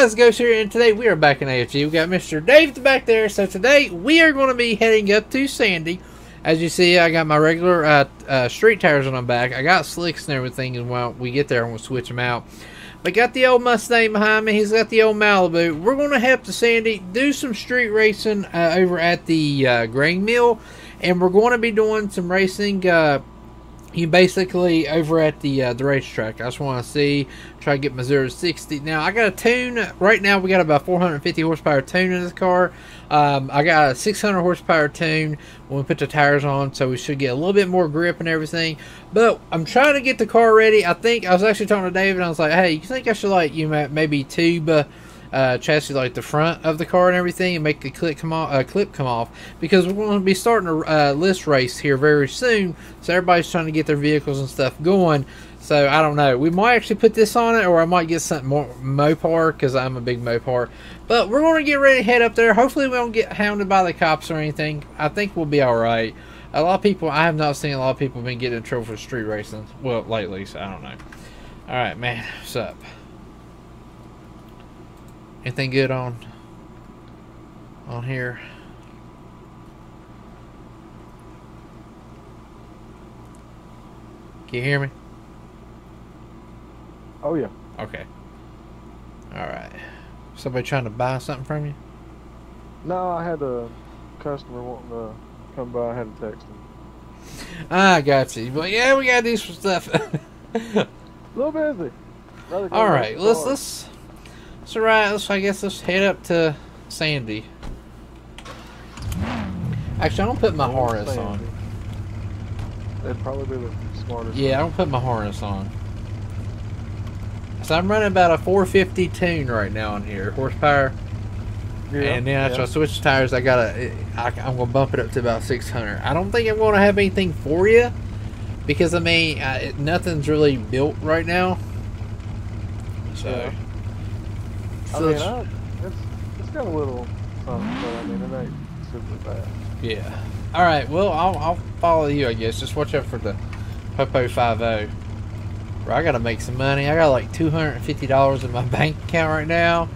guys, Ghost here, and today we are back in AFG. We got Mr. Dave back there. So today we are going to be heading up to Sandy. As you see, I got my regular uh, uh, street tires on my back. I got slicks and everything, and while we get there, I'm going to switch them out. But got the old Mustang behind me. He's got the old Malibu. We're going to head to Sandy, do some street racing uh, over at the uh, grain mill, and we're going to be doing some racing uh, you basically over at the uh, the racetrack. I just want to see, try to get Missouri to sixty. Now I got a tune right now. We got about 450 horsepower tune in this car. Um, I got a 600 horsepower tune when we put the tires on, so we should get a little bit more grip and everything. But I'm trying to get the car ready. I think I was actually talking to David. I was like, "Hey, you think I should like you maybe tube?" Uh, uh, chassis like the front of the car and everything and make the clip come off uh, clip come off because we're going to be starting a uh, list race here very soon. So everybody's trying to get their vehicles and stuff going. So I don't know. We might actually put this on it or I might get something more Mopar because I'm a big Mopar. But we're going to get ready to head up there. Hopefully we don't get hounded by the cops or anything. I think we'll be alright. A lot of people I have not seen a lot of people been getting in trouble for street racing. Well lately so I don't know. Alright man what's up Anything good on on here? Can you hear me? Oh yeah. Okay. All right. Somebody trying to buy something from you? No, I had a customer wanting to come by. I had to text him. I got you. But yeah, we got these for stuff. a little busy. All right, let's let's so right, let's I guess let's head up to Sandy. Actually, I don't put my harness Sandy. on. That'd probably be the smartest. Yeah, I don't put my harness on. So I'm running about a 450 tune right now on here, horsepower. Yeah, and then after yeah. I switch tires, I gotta, I, am gonna bump it up to about 600. I don't think I'm gonna have anything for you because I mean, I, nothing's really built right now. So. Yeah. I mean, I, it's, it's got a little something, but I mean, it ain't super bad. Yeah. All right. Well, I'll, I'll follow you, I guess. Just watch out for the Popo 50. I gotta make some money. I got like two hundred and fifty dollars in my bank account right now.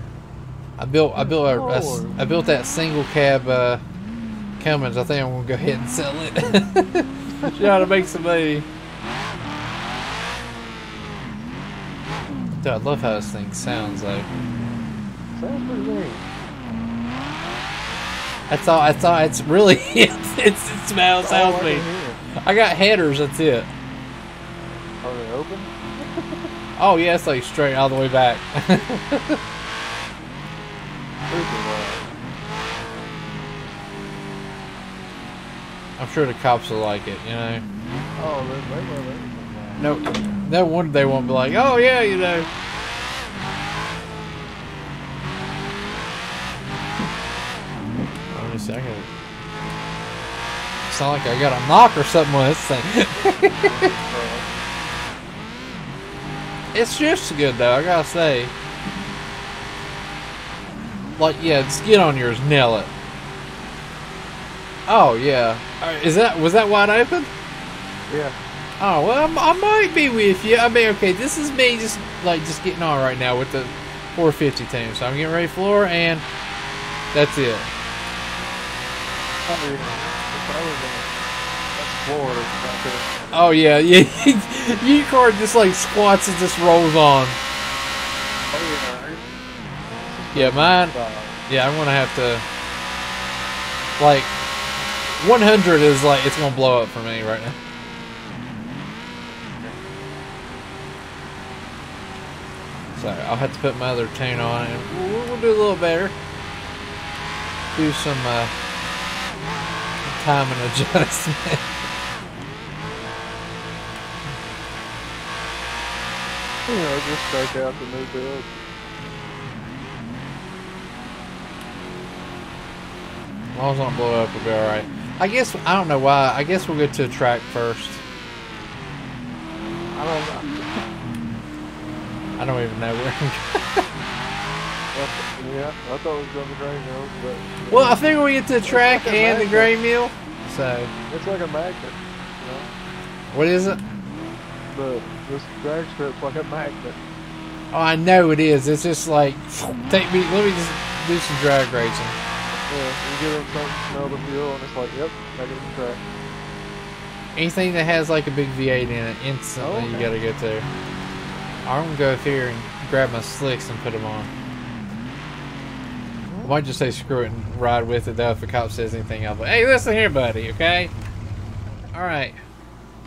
I built I built a, a I built that single cab uh, Cummins. I think I'm gonna go ahead and sell it. Try to make some money. Dude, I love how this thing sounds though. Sounds pretty. That's all. That's all. It's really. It's it's, it smells. Sounds oh, me. I got headers. That's it. Are they open? oh yeah, it's like straight all the way back. I'm sure the cops will like it. You know. Oh, they, they love everything. No, no wonder they won't be like, oh yeah, you know. Second. Sound like I got a knock or something with this thing. it's just good though, I gotta say. Like, yeah, just get on yours, nail it. Oh yeah, uh, is that was that wide open? Yeah. Oh well, I'm, i might be with you. I mean, okay, this is me just like just getting on right now with the 450 team. So I'm getting ready for floor, and that's it. Oh yeah, yeah. Car just like squats and just rolls on. Oh yeah. Yeah, mine. Yeah, I'm gonna have to. Like, 100 is like it's gonna blow up for me right now. So I'll have to put my other tune on and we'll, we'll do a little better. Do some. Uh, time and adjustment. you know, just strike out the new build. As long as it don't blow up, we'll be alright. I guess, I don't know why. I guess we'll go to the track first. I don't know. I don't even know where yeah, I thought it was on the grain mill, but. Well, I figure we get to the track like and the grain mill, so. It's like a magnet. You know? What is it? The this drag strip's like a magnet. Oh, I know it is. It's just like take me. Let me just do some drag racing. Yeah, you get them something, smell the fuel, and it's like, yep, back in the track. Anything that has like a big V8 in it, instantly Oh, you gotta go to. I'm gonna go up here and grab my slicks and put them on. I might just say screw it and ride with it though if a cop says anything. I'll be, hey, listen here, buddy. Okay. All right.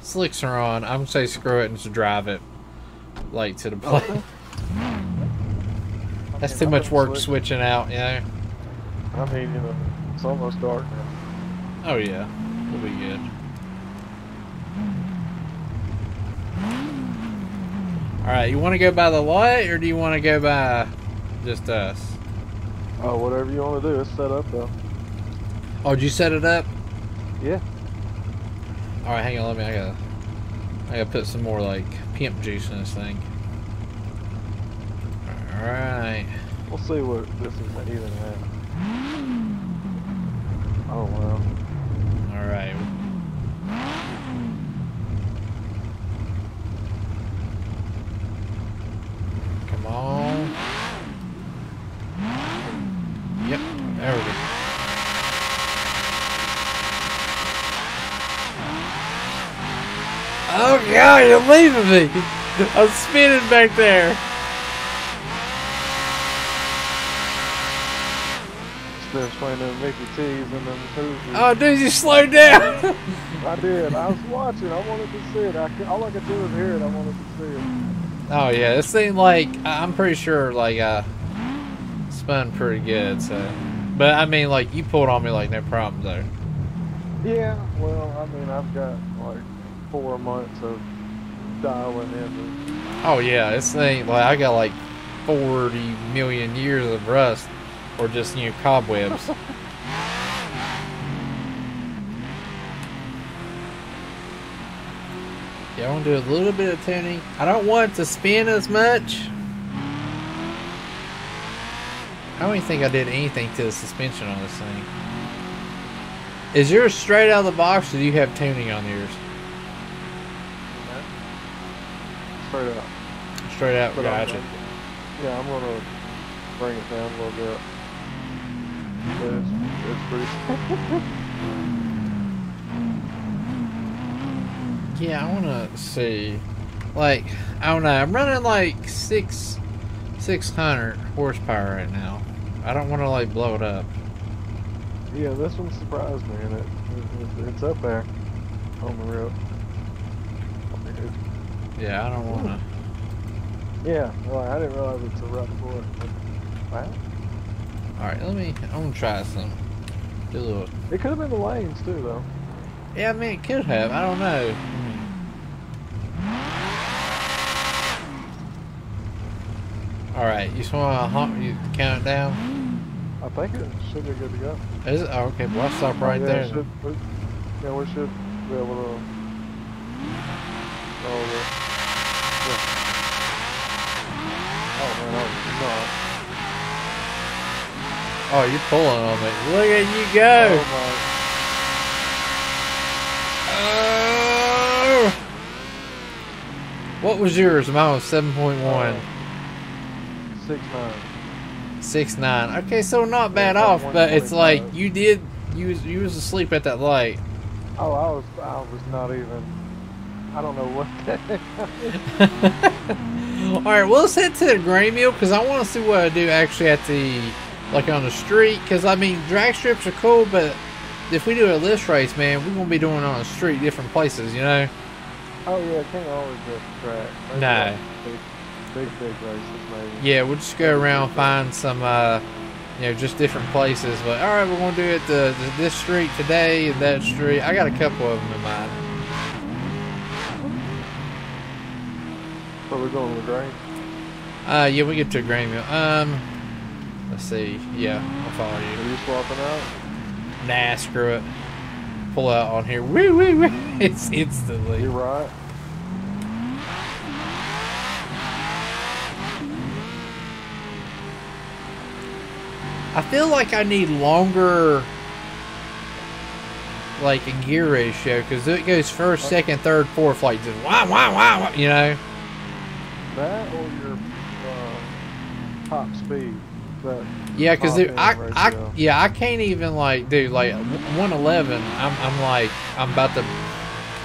Slicks are on. I'm gonna say screw it and just drive it, like to the. Okay. That's too much work switching out, you know. I mean, you know, it's almost dark now. Oh yeah, we'll be good. All right, you want to go by the light, or do you want to go by just us? Oh, whatever you want to do, it's set up though. Oh, did you set it up? Yeah. All right, hang on. Let me. I gotta. I gotta put some more like pimp juice in this thing. All right. We'll see what this is even at. Oh wow. All right. Come on. Yep, there we go. You're leaving me! I'm spinning back there. Still playing them Mickey T's and them Hoosiers. Oh dude, you slowed down! I did. I was watching. I wanted to see it. I all I could do was hear it. I wanted to see it. Oh yeah, this thing like I'm pretty sure like uh spun pretty good. So, but I mean like you pulled on me like no problem though. Yeah. Well, I mean, I've got like four months of in. Oh yeah, this thing like I got like 40 million years of rust or just you know cobwebs. yeah, I want to do a little bit of tuning. I don't want it to spin as much. I don't even think I did anything to the suspension on this thing. Is yours straight out of the box or do you have tuning on yours? Straight out. Straight out, But I'm- gotcha. yeah, I'm gonna bring it down a little bit. It's, it's pretty. Yeah, I want to see. Like, I don't know. I'm running like six, six hundred horsepower right now. I don't want to like blow it up. Yeah, this one surprised me, and it, it, it's up there on the rip. Yeah, I don't want to. yeah, well, I didn't realize it's a rough board. Wow. All right, let me. I'm gonna try some. Do a little. It could have been the lanes too, though. Yeah, I mean, it could have. I don't know. All right, you just want to hump? You count it down? I think it should be good to go. Is it? Oh, okay. Well, I'll stop right yeah, there. Should, we, yeah, we should be able to. Oh, the, yeah. Oh man, oh, Oh, you're pulling on me. Look at you go. Oh Oh! What was yours? Mine was 7.1. my. Six nine. Six nine. Okay, so not bad off, but it's like you did you was you was asleep at that light. Oh, I was. I was not even. I don't know what. All right, well let's head to the grain mill because I want to see what I do actually at the like on the street. Because I mean, drag strips are cool, but if we do a list race, man, we're gonna be doing it on the street, different places, you know. oh yeah, it can't always go track. Maybe No. Big, big, big races, maybe. Yeah, we'll just go around find some, uh, you know, just different places. But all right, we're gonna do it the, the this street today and that street. I got a couple of them in mind. So we're going to the grain. Uh, yeah, we get to a grain mill. Um, let's see. Yeah, I'll follow you. Are you. swapping out? Nah, screw it. Pull out on here. Woo, woo, woo. It's instantly. You're right. I feel like I need longer, like a gear ratio, because it goes first, second, third, fourth, like just wow, wow, wow, wow, you know. That or your uh, top speed. But Yeah, because I, I, yeah, I can't even like, dude, like one eleven. I'm, I'm like, I'm about to,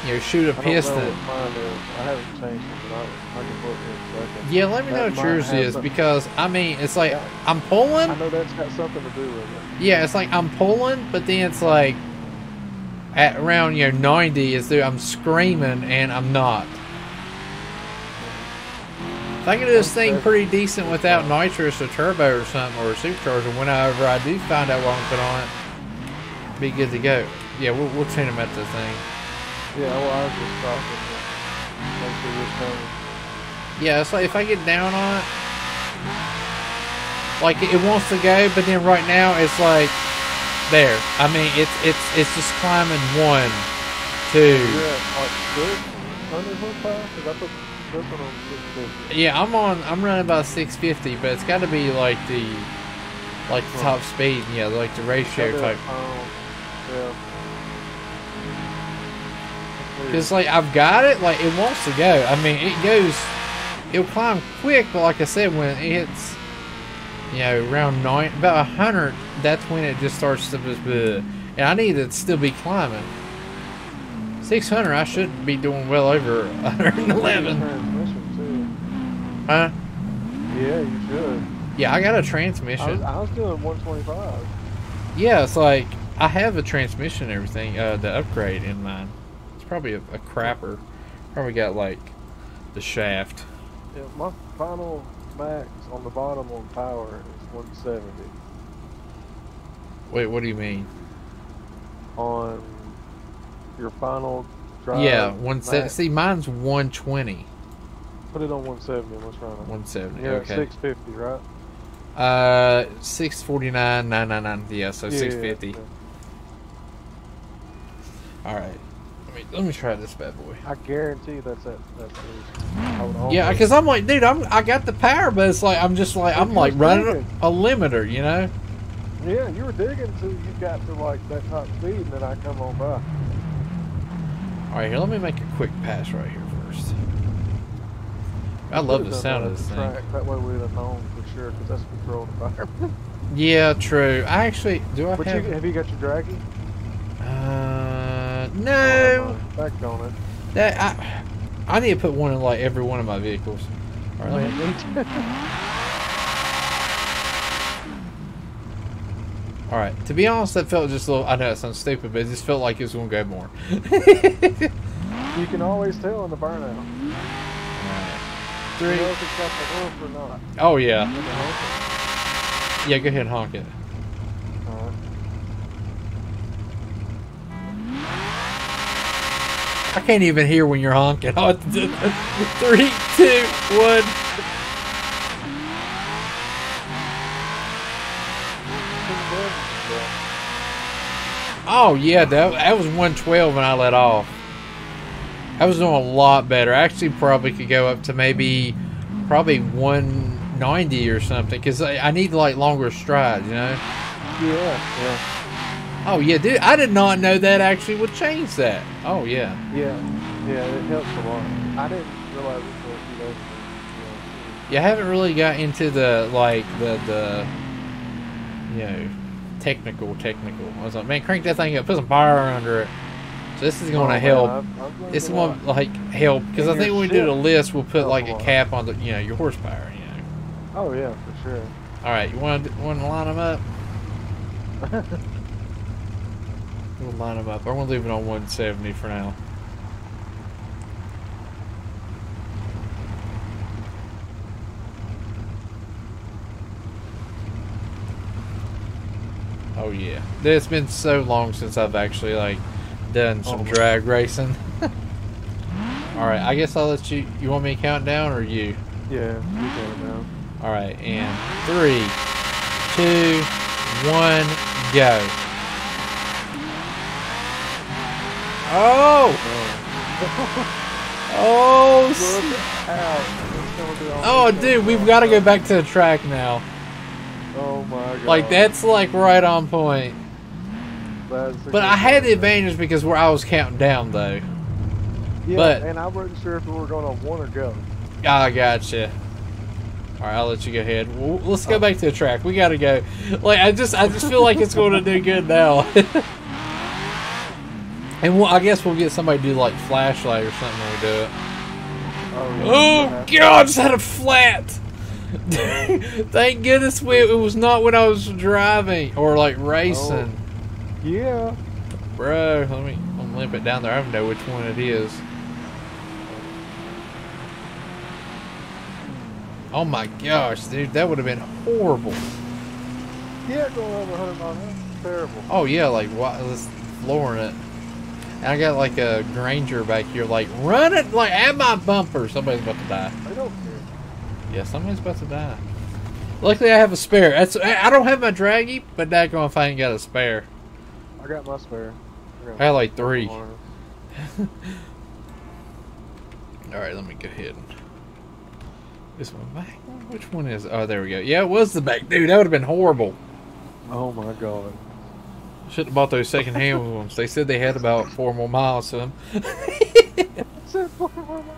you know, shoot a I piston. mine is. I haven't changed it, but I, I can look in a second. Yeah, let me know what yours is because I mean, it's like Yeah. I'm pulling. I know that's got something to do with it. Yeah, it's like I'm pulling, but then it's like at around you know 90 is there I'm screaming and I'm not. I can do this thing pretty decent without nitrous or turbo or something or a supercharger, whenever I do find out what I'm putting on it, be good to go. Yeah, we'll, we'll tune them at the thing. Yeah, well, I was just talking. Make sure you're coming. Yeah, it's like if I get down on it, like it wants to go, but then right now it's like there. I mean, it's it's it's just climbing one, two. At like six hundred horsepower? Because I put this one on six fifty. Yeah, I'm on. I'm running about 650, but it's got to be like the like the top speed. Yeah, like the ratio type. Um, yeah. Because like I've got it, like it wants to go. I mean, it goes. It'll climb quick, but like I said, when it hits, you know, around nine, about a hundred, that's when it just starts to just. And I need to still be climbing. 600, I should be doing well over 111. Transmission Huh? Yeah, you should. Yeah, I got a I was, transmission. I was doing 125. Yeah, it's like I have a transmission and everything, uh, the upgrade in mine. It's probably a, a crapper. Probably got like the shaft. Yeah, my final max on the bottom on power is 170. Wait, what do you mean? On your final drive. yeah, one se- See, mine's one twenty. Put it on 170 and let's run it. One seventy. You're okay. 650, right? Uh, six forty nine nine nine nine. Yeah, so Yeah, yeah, six fifty. yeah. All right. Let me let me try this bad boy. I guarantee that's at that's the I would Yeah, because I'm like, dude, I'm I got the power, but it's like I'm just like I'm like running thinking. a limiter, you know. Yeah, you were digging until you got to like that top speed, and then I come on by. All right, here, let me make a quick pass right here first. I love the sound of this that thing. track, That way we'd have known for sure, because that's controlled environment. Yeah, true. I actually do. I but have. you, have you got your draggy? uh, Oh, no. Back on it. That I. I need to put one in like every one of my vehicles. All right, let me- Man, all right. To be honest, that felt just a little. I know it sounds stupid, but it just felt like it was gonna go more. you can always tell in the burnout. You Three. know if it's got the or not. Oh yeah. In the honking. Yeah. Go ahead and honk it. Alright. I can't even hear when you're honking. Oh, Three, two, one. Yeah. Oh yeah, that that was 112 when I let off. I was doing a lot better. I actually probably could go up to maybe probably 190 or something because I, I need like longer strides, you know. Yeah, yeah, Oh yeah, dude, I did not know that actually would change that. Oh yeah, yeah, yeah. It helps a lot. I didn't realize it was, few days yeah. I haven't really got into the like the the you know technical technical. I was like, man, crank that thing up, put some power under it. So this is Oh, going to help. I've- I've It's going to like help because I think when we do the list, we'll put like a cap on the you know your horsepower. You know. Oh yeah, for sure. All right, you want to want to line them up? We'll line them up. I'm gonna leave it on 170 for now. Oh yeah, it's been so long since I've actually like done some Oh, drag racing. All right, I guess I'll let you. You want me to count down or you? yeah, you got it now. All right, and three, two, one, go. Oh! Oh! oh s- Look out. It's gonna be on Oh, dude, we've got to go back to the track now. Oh my god. Like that's like right on point. But I had the advantage because where I was counting down though. Yeah, but- and I wasn't sure if we were gonna want to go. Ah, I gotcha. All right, I'll let you go ahead. Well, let's go oh. back to the track. We gotta go. Like I just, I just feel like it's going to do good now. and we'll, I guess we'll get somebody to do like flashlight or something when we do it. Oh, Oh God! Just had a flat. Thank goodness we, it was not when I was driving or like racing, oh, Yeah. bro. Let me, I'm limp it down there. I don't know which one it is. Oh my gosh, dude, that would have been horrible. Yeah, going over 100 miles. Terrible. Oh yeah, like what? Just flooring it. And I got like a Granger back here, like run it like at my bumper. Somebody's about to die. They don't care. Yeah, somebody's about to die. Luckily, I have a spare. That's I I don't have my draggy, but daggone if I ain't got a spare. I got my spare. got I had like three. All right, let me get ahead. and This one back. Which one is? Oh, there we go. Yeah, it was the back, dude. That would have been horrible. Oh my god. Should have bought those second hand ones. They said they had about four more miles to them.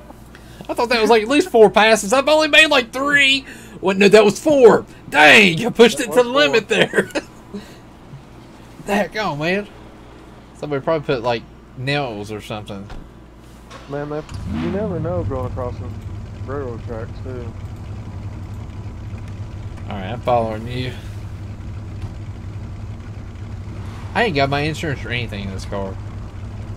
I thought that was like at least four passes. I've only made like three. What? No, that was four. Dang, I pushed That it to the four. limit there. the heck on, man. Somebody probably put like nails or something. Man, that, you never know going across some railroad tracks too. All right, I'm following you. I ain't got my insurance or anything in this car.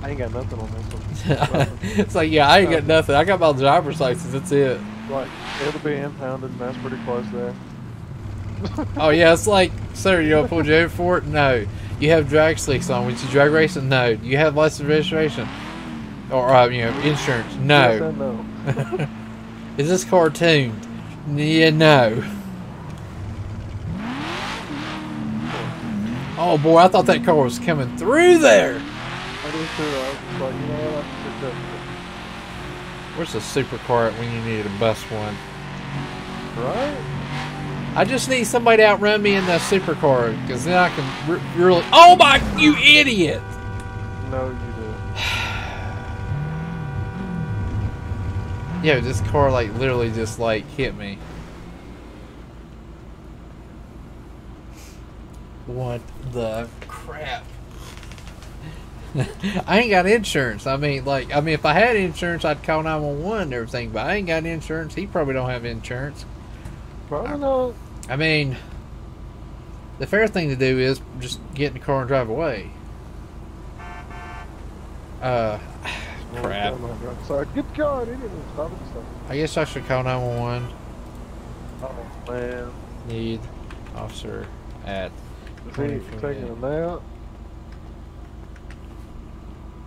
I ain't got nothing on this one. it's like, yeah, I ain't got nothing. I got my driver's license. That's it. Right. it'll be impounded, and that's pretty close there. Oh yeah, it's like, sir, you gonna pull over for it? No. You have drag slicks on. When you drag racing? No. You have license registration or uh, you know insurance? No. no. Is this car tuned? Yeah, no. Oh boy, I thought that car was coming through there. I did too. I was just like, you know what? I should Where's the supercar at when you need a bust one? Right? I just need somebody to outrun me in the supercar because then I can really. Oh my, you idiot! No, you do. Yeah, this car like literally just like hit me. What the crap? I ain't got insurance. I mean, like, I mean, if I had insurance, I'd call nine one one and everything. But I ain't got insurance. He probably don't have insurance. Probably not. I mean, the fair thing to do is just get in the car and drive away. Uh, crap. Oh Sorry, get going. He didn't stop. I guess I should call nine one one. Oh man. Need officer at. Is he 24 taking a nap?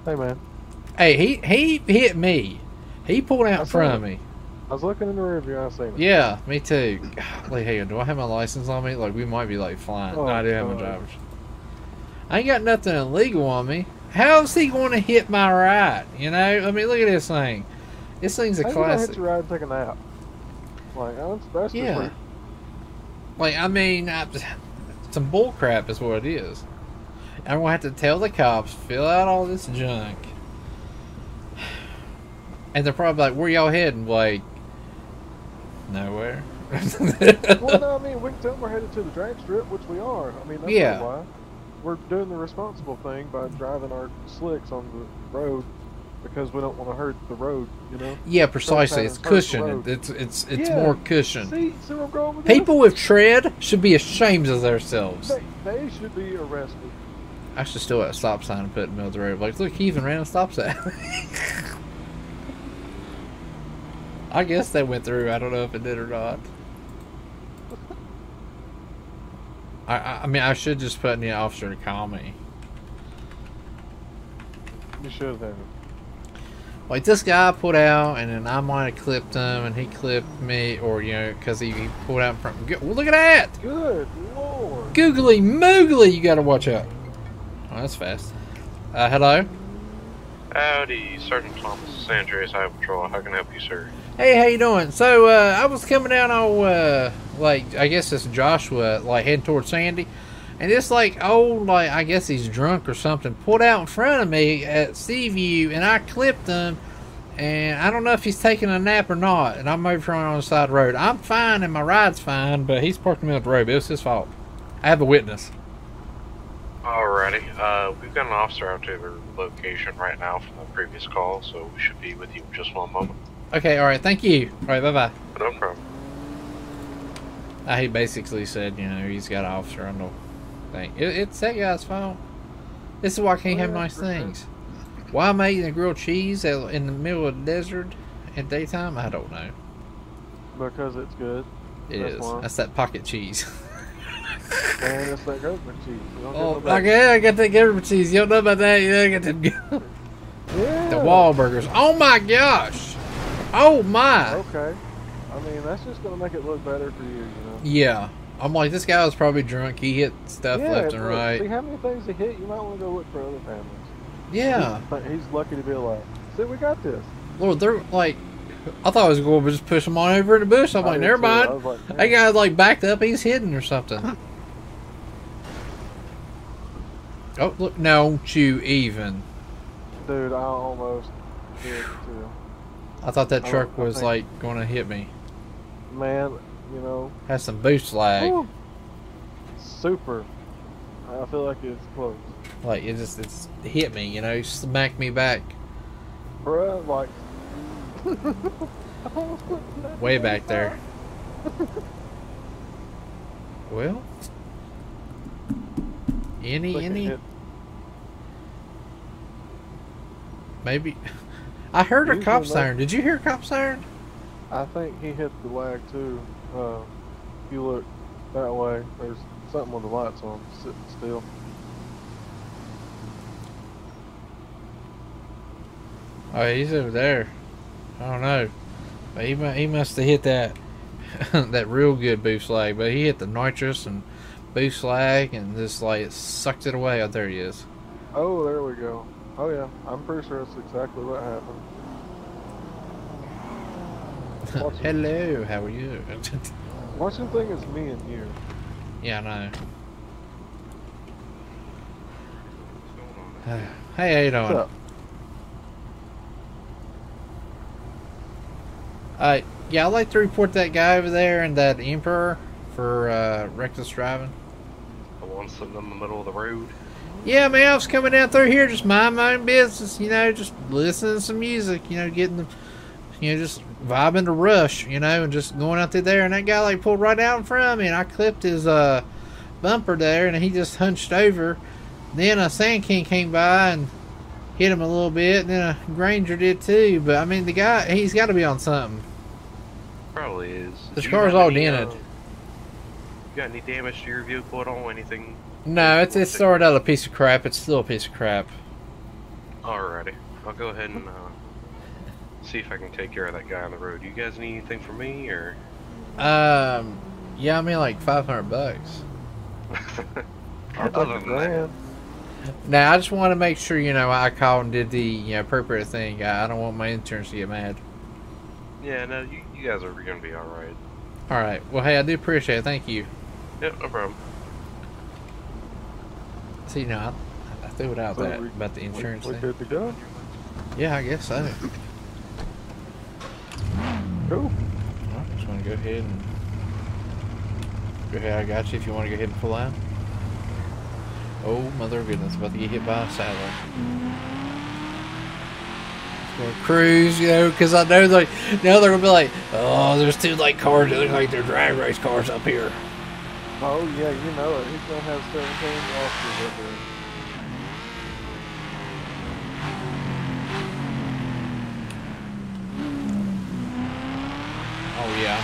Hey man, Hey, he he hit me. He pulled out in front of me. I was looking in the rear view. I seen it. Yeah, me too. Golly, hey, do I have my license on me? Like we might be like flying. Oh, no, I do have my driver's. I ain't got nothing illegal on me. How's he going to hit my ride? You know, I mean, look at this thing. This thing's a How classic. hit your ride and take a nap? Like that's that's Yeah. Like, I mean, I, some bull crap is what it is. I'm gonna have to tell the cops fill out all this junk, and they're probably like, "Where y'all heading?" Like, nowhere. well, no, I mean, we can tell them we're headed to the drag strip, which we are. I mean, that's Yeah. why. We're doing the responsible thing by driving our slicks on the road because we don't want to hurt the road, you know? yeah, precisely. It's Traffic patterns hurt the cushioned. It's it's it's Yeah. more cushioned. See, see where I'm going with this? People with tread should be ashamed of themselves. They, they should be arrested. I should still have a stop sign and put it in the middle of the road. Like, look, he even ran a stop sign. I guess that went through. I don't know if it did or not. I, I, I mean, I should just put in the officer to call me. You should have. Like this guy pulled out, and then I might have clipped him, and he clipped me, or you know, because he, he pulled out in front. Well, look at that! Good lord. Googly moogly, you gotta watch out. Oh, that's fast. Uh, hello. Howdy, Sergeant Thomas, San Andreas Highway Patrol. How can I help you, sir? Hey, how you doing? So, uh, I was coming down on, uh, like, I guess it's Joshua, like, heading towards Sandy. And this, like, old, like, I guess he's drunk or something, pulled out in front of me at Seaview, and I clipped him. and I don't know if he's taking a nap or not. And I'm over here on the side the road. I'm fine, and my ride's fine, but he's parked in the middle of the road. It was his fault. I have a witness. Alrighty. Uh, we've got an officer out to the location right now from the previous call, so we should be with you in just one moment. Okay, all right. Thank you. All right, bye bye. No problem. Uh, he basically said, you know, he's got an officer on the thing. It, it's that guy's fault. This is why I can't Oh, have yeah, nice for sure. things. Why am I eating a grilled cheese in the middle of the desert at daytime? I don't know. Because it's good. It is. That's why. That's that pocket cheese. And it's that oh, government cheese. You don't get oh, okay, I got that government cheese. You don't know about that? Yeah, I got that. go- Yeah. The Wahlburgers. Oh my gosh. Oh my. Okay. I mean, that's just gonna make it look better for you, you know. Yeah. I'm like, this guy was probably drunk. He hit stuff yeah, left and look, right. See how many things he hit? You might want to go look for other families. Yeah. But he's lucky to be alive. See, we got this. Lord, they're like, I thought I was going to just push him on over in the bush. I'm I like, did never too. I mind. was like, That guy like backed up. He's hidden or something. oh, look, no, you even. dude, I almost did too. I thought that truck I was like going to hit me. Man, you know, Has some boost lag. whew, super. I feel like it's close. Like it just it's hit me, you know, smacked me back Bruh, like. way back there. Well, any any maybe. I heard a cop siren. Did you hear a cop siren? I think he hit the lag too. Uh, if you look that way, there's something with the lights on, sitting still. Oh, he's over there. I don't know. But he he must have hit that that real good boost lag. But he hit the nitrous and boost lag and just like sucked it away. Oh, there he is. Oh, there we go. Oh yeah, I'm pretty sure that's exactly what happened. Hello, how are you? Watching thing is me and you. yeah, I know. What's going on? Hey, how you What's up? Uh, yeah, I'd like to report that guy over there and that emperor for uh, reckless driving. The one sitting in the middle of the road. Yeah, man, I was coming out through here, just mind my own business, you know, just listening to some music, you know, getting the, you know, just vibing to Rush, you know, and just going out through there, and that guy like pulled right out in front of me, and I clipped his uh bumper there, and he just hunched over. Then a Sand King came by and hit him a little bit, and then a Granger did too. But I mean, the guy, he's got to be on something. Probably is. This car's all dented. uh, got any damage to your vehicle at all? Anything? No, it's it started out a piece of crap. It's still a piece of crap. Alrighty. I'll go ahead and uh, see if I can take care of that guy on the road. You guys need anything from me, or? Um, yeah, I mean like five hundred bucks. I'll take Other than that. Now, I just want to make sure you know I called and did the you know appropriate thing. I I don't want my insurance to get mad. yeah, no, you, you guys are gonna be alright. All right. Well, hey, I do appreciate it. Thank you. Yep, no problem. See, no, I, I threw it out So that we- about the insurance We, we thing. good to go? Yeah, I guess so. Cool. Well, just want to go ahead and go ahead. I got you. If you want to go ahead and pull out. Oh mother of goodness! About to get hit by a Sadler. Just gonna cruise, you know, because I know like now they're gonna be like, oh, there's two like cars that look like they're drag race cars up here. Oh yeah, you know it. He's gonna have 17 officers up there. Oh yeah.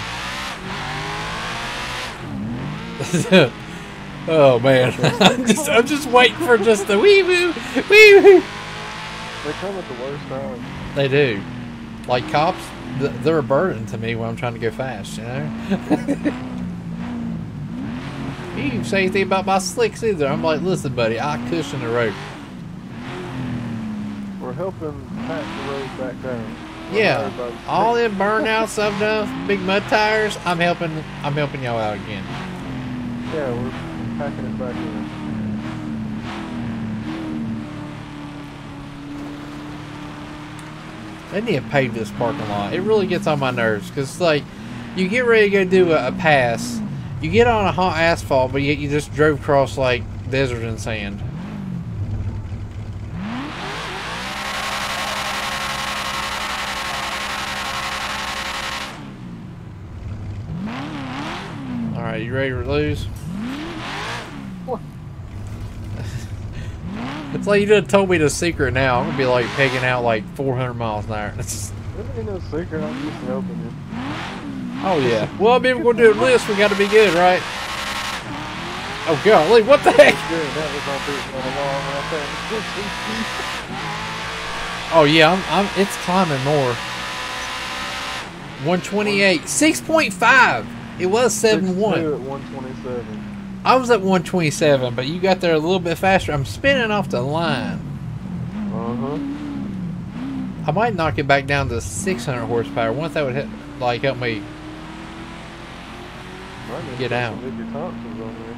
oh man, I'm just I'm just waiting for just the wee woo wee woo. They come at the worst time. They do. Like cops, they're a burden to me when I'm trying to go fast. You know. you didn't say anything about my slicks either. I'm like, listen, buddy, I cushion the road. We're helping pack the road back down. Yeah, all them burnouts I've done, big mud tires. I'm helping. I'm helping y'all out again. Yeah, we're packing it back in. They need to pave this parking lot. It really gets on my nerves because like you get ready to go do a, a pass, you get on a hot asphalt, but yet you just drove across like desert and sand. All right, you ready to lose? It's like you just told me the secret now. I'm gonna be like pegging out like 400 miles an hour. It ain't no secret. I'm just helping you. Oh yeah. Well, I mean, we're gonna do a list. We got to be good, right? Oh golly, what the heck? Good. That was on beating on the wall right there. Oh yeah, I'm, I'm. It's climbing more. 128, 6.5. It was 7 1. at 127. I was at 127, but you got there a little bit faster. I'm spinning off the line. Uh huh. I might knock it back down to 600 horsepower. Once that would hit, like help me. Get out. Mickey Thompson's on there.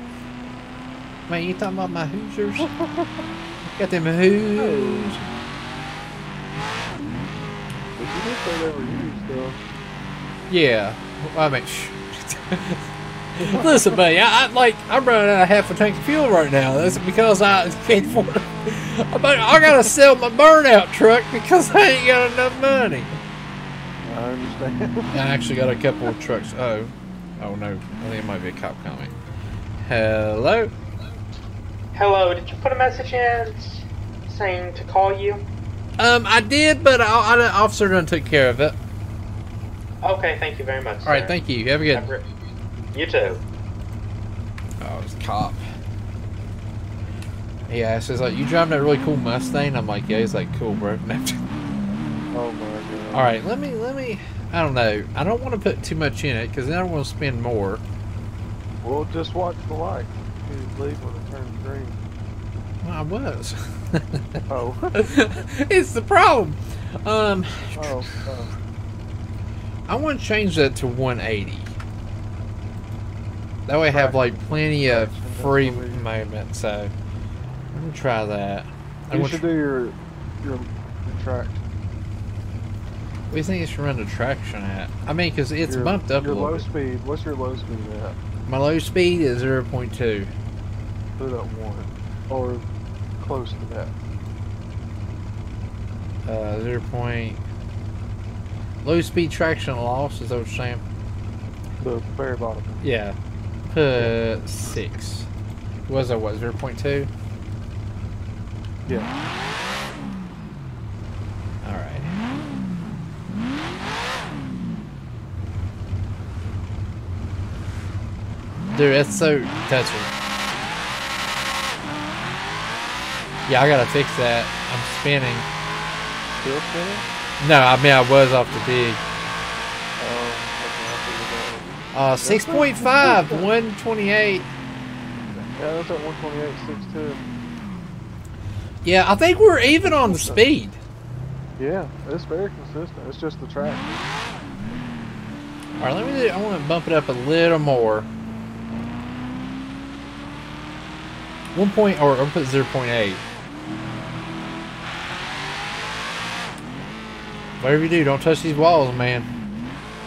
Man, you talking about my Hoosiers? got them Hoos. But you did say they were used though. Yeah. Well, I mean. Listen, buddy, I, I like I'm running out of half a tank of fuel right now. That's because I can't afford bet- I gotta sell my burnout truck because I ain't got enough money. I understand. I actually got a couple of trucks. Oh, oh no, I think it might be a cop coming. Hello. Hello, did you put a message in saying to call you? Um, I did, but I, I, officer done took care of it. Okay, thank you very much. All right, sir. thank you. Have a good. Have a You too. Oh, it's a cop. Yeah, it says like you driving that really cool Mustang. I'm like, yeah. He's like, cool, bro. Oh my god. All right, let me let me. I don't know. I don't want to put too much in it because then I want to spend more. Well, just watch the light. You leave when it turns green. Well, I was. Oh. it's the problem. Um, oh. oh. I want to change that to 180. That way I have like plenty of free movement. So let me try that. I You should do your your, your track. What do you think it should run the traction at? I mean, because it's your, bumped up a Your little low bit. speed. What's your low speed at? My low speed is 0.2. Put at one, or close to that. Uh, 0. Point... Low speed traction loss is that what you're saying? The very bottom. Yeah. Put six. Was that what? 0.2? Yeah. Alright. Dude, that's so touchy. Yeah, I gotta fix that. I'm spinning. Still spinning? No, I mean I was off the dig. Okay, I figured that Uh, 6.5, 128. out. Yeah, that's at 128.62. Yeah, I think we're even on the speed. Yeah, it's very consistent. It's just the track. Alright, let me do, I want to bump it up a little more. One point, or I'll put 0.8. Whatever you do, don't touch these walls, man.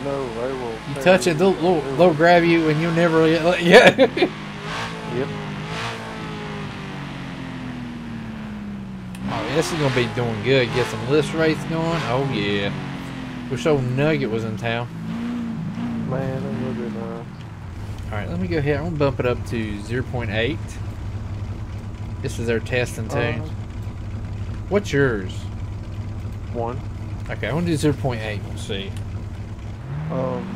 No, they will. You touch it, they'll, they'll, they'll grab you and you'll never, yeah. Yep. Oh, this is gonna be doing good. Get some list rates going. Oh yeah. Wish old Nugget was in town. Man, would be nice. All right, let me go ahead. I'm gonna bump it up to 0.8. This is their testing tune. Uh, What's yours? one. Okay, I want to do 0.8. We'll see. Um.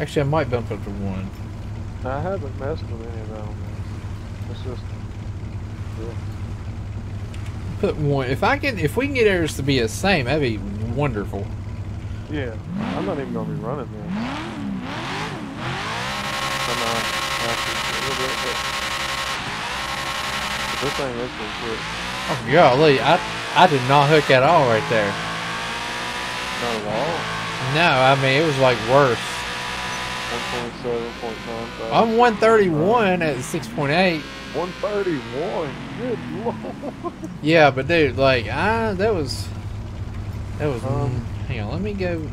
Actually, I might bump it to one. I haven't messed with any of them. It's just. Yeah. Put one. If I can, if we can get ours to be the same, that'd be wonderful. Yeah, I'm not even gonna be running this. I'm not actually a little bit, but, but this thing is quick. Oh golly, I I did not hook at all right there. Not at all. No, I mean it was like worse. 1.7, 1.95. I'm 131 at 6.8. 131. Good lord. Yeah, but dude, like, I that was that was. Um, hang on, let me go.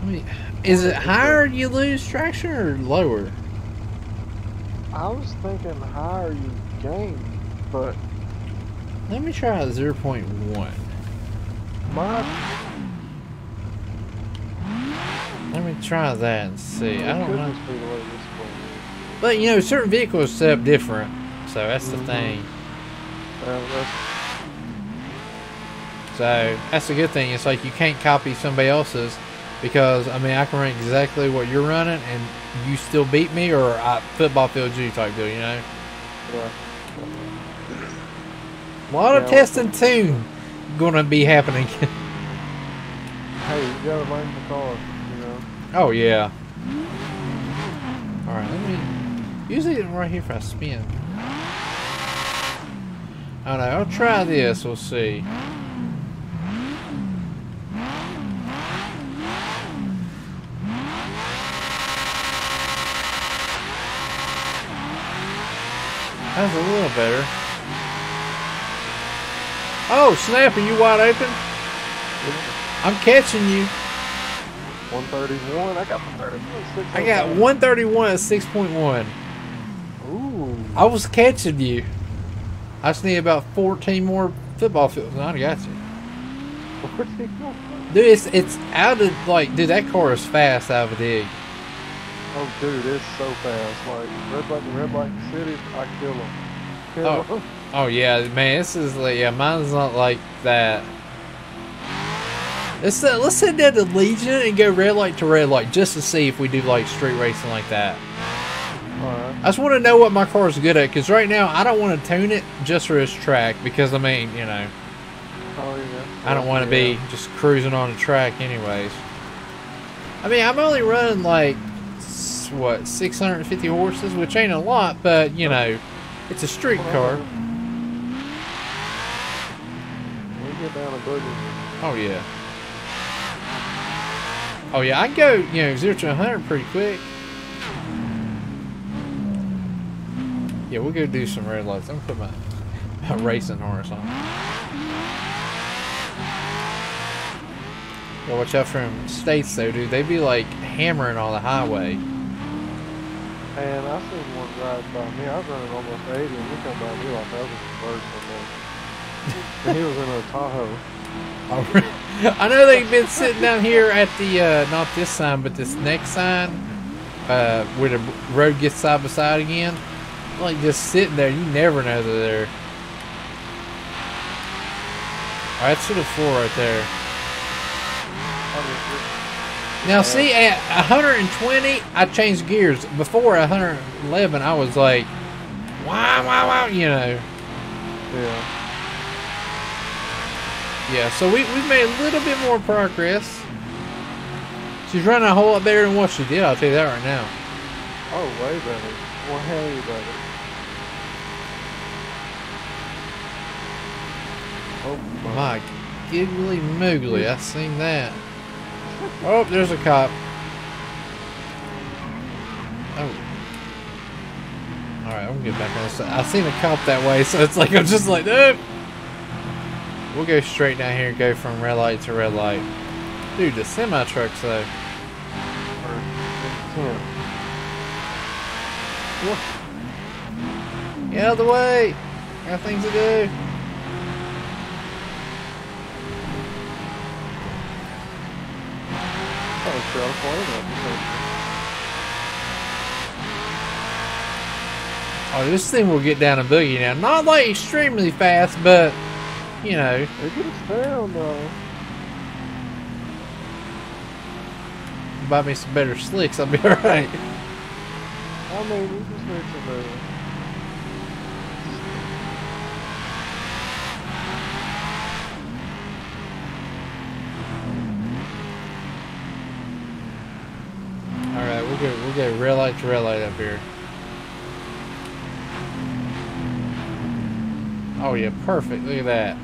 Let me. Is it higher you lose traction or lower? I was thinking higher you gain, but Let me try zero point one. my Let me try that and see. I don't know, be the way this one but you know, certain vehicles set up different, so that's the Mhm. thing. is. Uh, that's, So that's a good thing. It's like you can't copy somebody else's because I mean I can run exactly what you're running and you still beat me or I football field you type deal, you know. yeah. A lot of Yeah. test and tune gonna be happening. Hey, you gotta learn the car, you know. oh yeah. All right, let me. Usually right here if I spin. I don't know. I'll try this. We'll see. That's a little better. Oh, snap! Are you wide open? I'm catching you. 131. I got the 31. I got 131 at 6.1. Ooh. I was catching you. I just need about 14 more football fields, and I got you. 41. Dude, it's it's out of like, dude, that car is fast out of a dig. Oh, dude, it's so fast. Like, red light to red light city, I kill them. Kill Oh. Oh yeah, man, this is like, yeah, mine's not like that. Let's uh, let's send down to Legion and go red light to red light just to see if we do like street racing like that. Alright. I just want to know what my car is good at because right now I don't want to tune it just for this track because I mean, you know, Oh, yeah. I don't want to be just cruising on the track, anyways. I mean, I'm only running like what 650 horses, which ain't a lot, but you know, it's a street car. We get down a. Oh yeah. Oh yeah, I go you know zero to 100 pretty quick. Yeah, we'll go do some red lights. I'm gonna put my, my racing horse on. Yeah, watch out for them states though, dude. They be like hammering on the highway. And I seen one drive by me. I was running almost 80, and he come by me like I was a bird from And he was in a Tahoe. I know they've been sitting down here at the uh, not this sign, but this next sign, uh, where the road gets side by side again. Like just sitting there, you never know they're there. All right, that's to the floor right there. Now, see, at 120, I changed gears. Before 111, I was like, wow, wow, wow, you know. yeah. Yeah, so we, we've made a little bit more progress. She's running a whole lot better than what she did, I'll tell you that right now. Oh, way better. Way better. Oh, my. My giggly moogly, I seen that. Oh, there's a cop. Oh. Alright, I'm gonna get back on this side. I seen a cop that way, so it's like I'm just like, nope. We'll go straight down here and go from red light to red light. Dude, the semi trucks though. Or 10. Get out of the way! Got things to do. Oh, shit, I was flying. Oh, this thing will get down a boogie now. Not like extremely fast, but you know, It gets down, though. buy me some better slicks, I'll be alright. I mean, you just need to know. Alright, we'll get, we'll go red light to red light up here. Oh yeah, perfect. Look at that.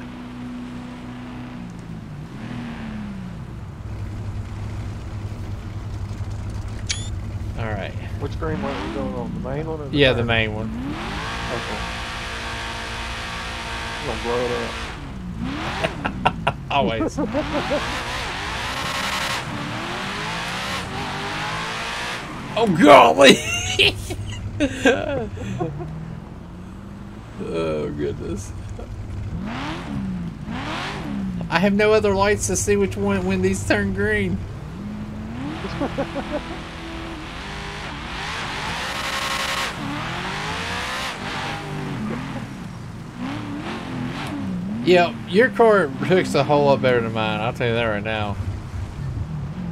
Alright. Which green light are we going on? The main one or the Yeah, the main one. Okay. I'm gonna blow it up. Always. oh golly! oh goodness. I have no other lights to see which one when these turn green. Yeah, your car hooks a whole lot better than mine. I'll tell you that right now.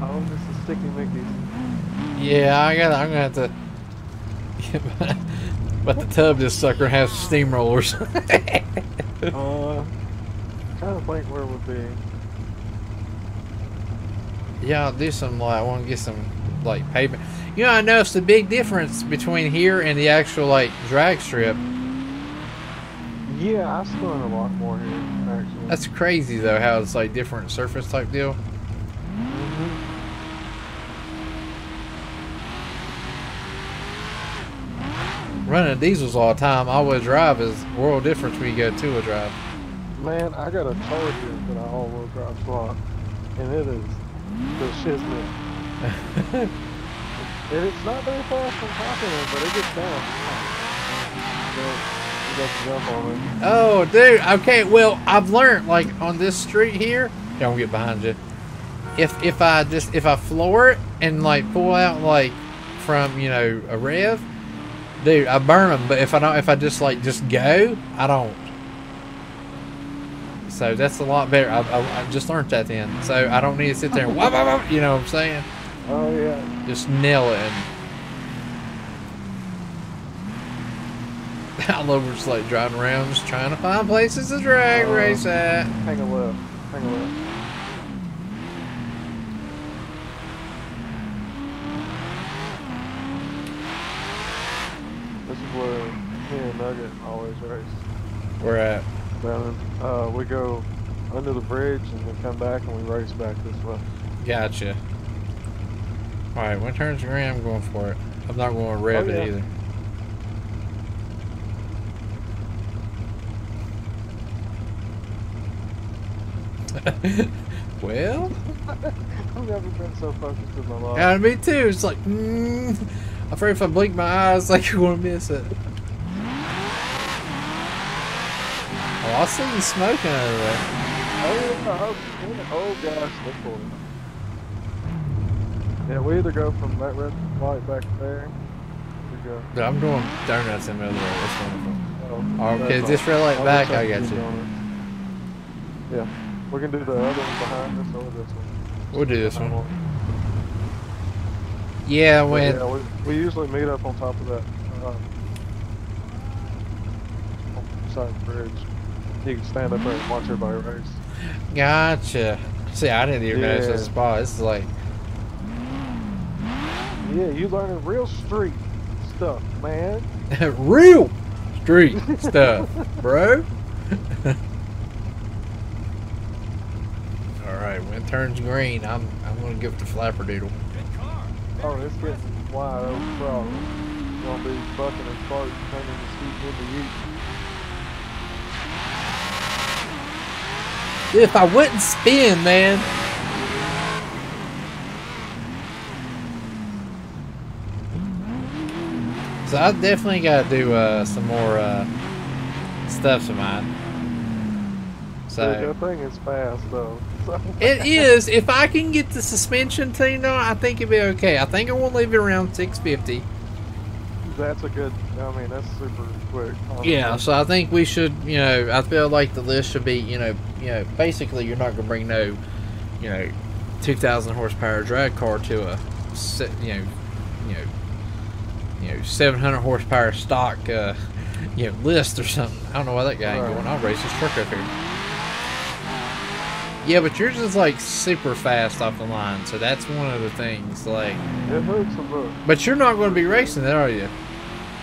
Oh, this is Sticky Mickey's. Yeah, I got. I'm gonna have to. but the tub this sucker has steamrollers. Uh, trying to think where it would be. yeah, I'll do some like. I want to get some like pavement. You know, I noticed the big difference between here and the actual like drag strip. Yeah, I still a lot more here, actually. That's crazy though, how it's like different surface type deal. Running diesels all the time, all-wheel drive is world difference when you go two-wheel drive. Man, I got a Charger that I all-wheel drive slot, and it is the shiznit. and it's not very fast from it, but it gets down. So, you got to jump on it. Oh, dude. Okay, well, I've learned like on this street here. Don't get behind you. If if I just if I floor it and like pull out like from you know a rev, dude, I burn them. But if I don't, if I just like just go, I don't. So that's a lot better. I, I, I just learned that then. So I don't need to sit there and wah, wah, wah, you know what I'm saying? Oh, yeah. Just nail it. And I love just like driving around, just trying to find places to drag Oh. race at. Hang a left. Hang a left. This is where me and Nugget always race. We're at. Down in, uh, we go under the bridge and then come back and we race back this way. Gotcha. Alright, when turns green, I'm going for it. I'm not going to rev Oh, yeah. it either. well, I've never been so focused in my life. yeah, me too. It's like, mm, afraid if I blink my eyes, like you're going to miss it. Oh, I see you smoking over there. Oh, oh, oh gosh, look for it. Yeah, we either go from that red light back there. Go. Dude, I'm doing donuts in the middle of the road. Oh, that's wonderful. Oh, Okay, this red light back, I got you. Yeah, we can do the other one behind us or this one. We'll do this one. Yeah, when yeah, we, we usually meet up on top of that the side of the bridge. You can stand up there and watch everybody race. Gotcha. See, I didn't even notice Yeah. this spot. This is like, Yeah, you learning real street stuff, man. real street stuff, bro. All right, when it turns green, I'm I'm gonna give it to Flapperdoodle. Oh, it's getting wide open throttle. Gonna be bucking and farting, turning the scoot into you. If I wouldn't spin, man. So I definitely got to do uh, some more uh, stuff to mine. Dude, So that thing is fast though. So it is. If I can get the suspension tuned on, I think it'll be okay. I think I won't leave it around 650. That's a good. I mean, that's super quick. honestly. Yeah, so I think we should, you know, I feel like the list should be, you know, you know, basically you're not going to bring no, you know, 2,000 horsepower drag car to a, you know, you know, you know, 700 horsepower stock, uh, you know, list or something. I don't know why that guy ain't Right. going. I'll race his truck up here. Yeah, but yours is like super fast off the line, so that's one of the things. Like, It hooks a look. but you're not going to be racing that, are you?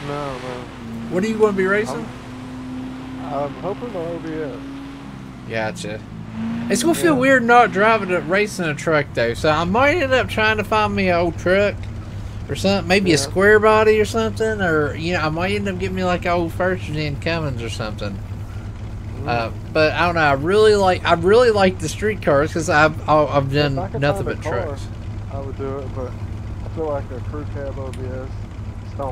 No, no. What are you going to be racing? I'm hoping the OBS. Gotcha. It's gonna feel Yeah. weird not driving a racing a truck though, so I might end up trying to find me an old truck or something. Maybe a square body or something, or you know, I might end up getting me like a old first gen Cummins or something. Uh, but I don't know. I really like I really like the street cars because I've I've I've If I done nothing but car, trucks. I would do it, but I feel like a crew cab OBS.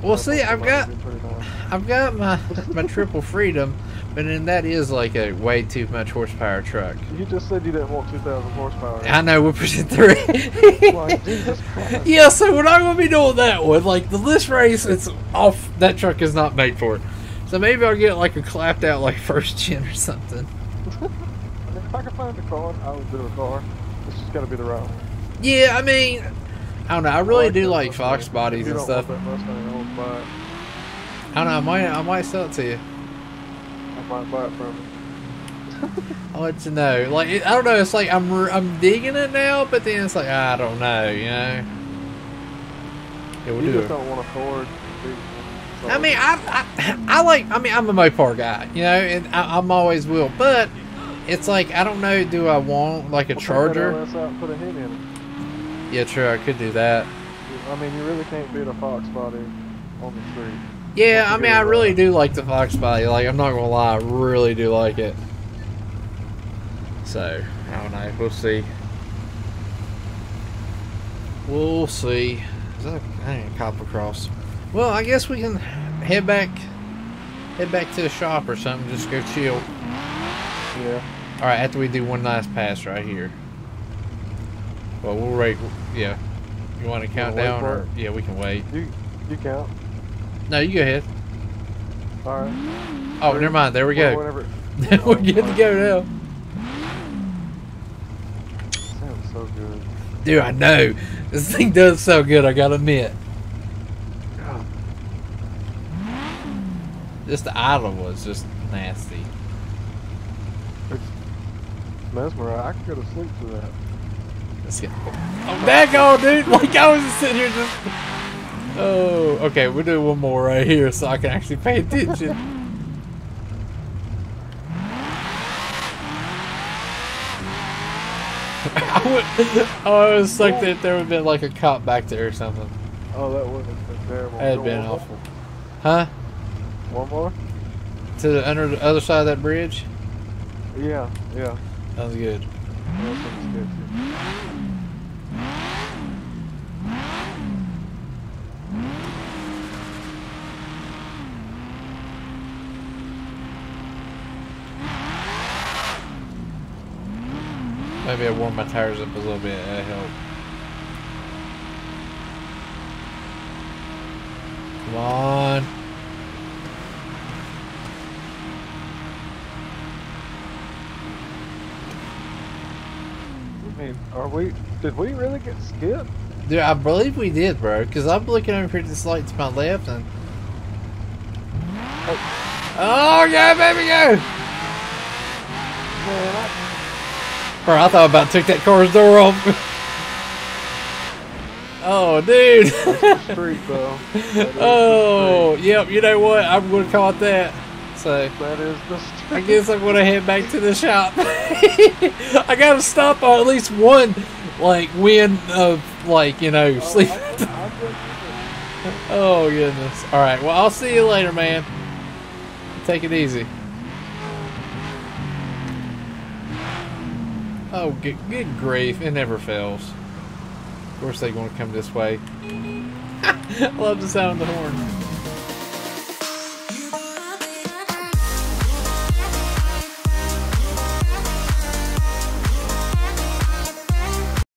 Well, see, I've got- be pretty nice. I've got my my triple freedom, but then that is like a way too much horsepower truck. You just said you didn't want 2,000 horsepower. I know we're pushing three. Like, yeah, so we're not gonna be doing that one. Like the list race, it's off. That truck is not made for it. So maybe I'll get like a clapped out like first gen or something. If I can find a car, I would do a car. This got to be the right one. Yeah, I mean, I don't know. I really do like Mustang. Fox bodies and stuff. Mustang, I would buy it. I don't know. I might I might sell it to you. I might buy it from you. I'll let you know. Like it, I don't know. It's like I'm I'm digging it now, but then it's like I don't know. You know. Yeah, we'll you do just it. don't want to Ford. I mean, I, I I like. I mean, I'm a Mopar guy, you know, and I, I'm always will. But it's like I don't know. Do I want like a Well, Charger? Out put a in it. Yeah, true. I could do that. I mean, you really can't beat a Fox body on the street. Yeah, I mean, I really uh, do like the Fox body. Like, I'm not gonna lie, I really do like it. So I don't know. We'll see. We'll see. Is that a, I ain't cop across? Well, I guess we can head back, head back to the shop or something. Just go chill. Yeah. All right, after we do one last pass right here. Well, we'll wait. Yeah. You want to count down, or yeah, we can wait. You you count. No, you go ahead. All right. Oh, Three, never mind. There we go. Whenever. We're good to go now. Sounds so good. Dude, I know. This thing does so good, I gotta admit. Just the idle was just nasty. it's mesmerizing. I could go to sleep to that. Let's get. Oh, on, dude! Like, I was just sitting here just. Oh, okay, we'll do one more right here so I can actually pay attention. I would, oh, I was like that there would have been like a cop back there or something. Oh, that would have been terrible. That had Go been awful. Huh? One more? To the under the other side of that bridge? Yeah, yeah. That was good. That sounds good. Maybe I warm my tires up a little bit. That help. Come on. Mean, are we? Did we really get skipped? Dude, I believe we did, bro. Because I'm looking over here at this light to my left and. Oh, yeah, baby, go! Man, I, Bro, I thought I about took that car's door off. oh, dude. street though. That is the oh, yep. You know what? I'm going to call it that. So. that is the street. I guess I'm gonna head back to the shop. I gotta stop on at least one, like win of like you know Oh, sleep. I- I oh goodness! All right, well I'll see you later, man. Take it easy. Oh, good, good grief! It never fails. Of course, they're gonna come this way. Love the sound of the horn.